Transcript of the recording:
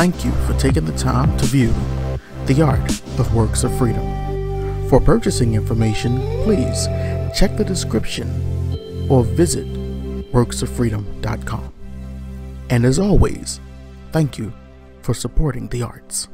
thank you for taking the time to view The Art of Works of Freedom. For purchasing information, please check the description or visit worksoffreedom.com. And as always, thank you for supporting the arts.